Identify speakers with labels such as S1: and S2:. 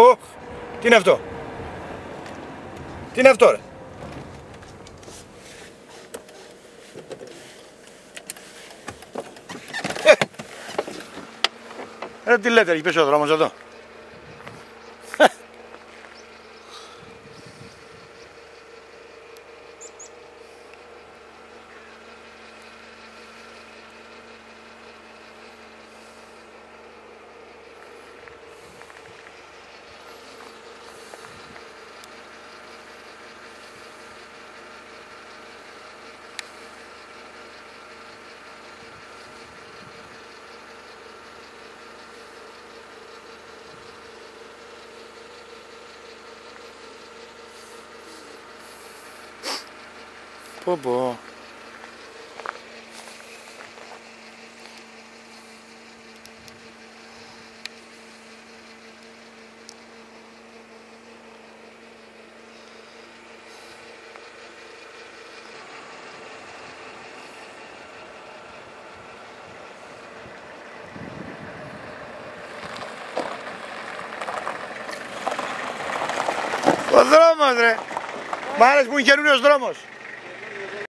S1: Ω, τι είναι αυτό; Τι είναι αυτό ρε; Ε. Ρε τι λέτε, έχει πέσει ο δρόμος εδώ. Πω πω. Ο δρόμος ρε. Μ' άρεσε που είναι καινούριος δρόμος.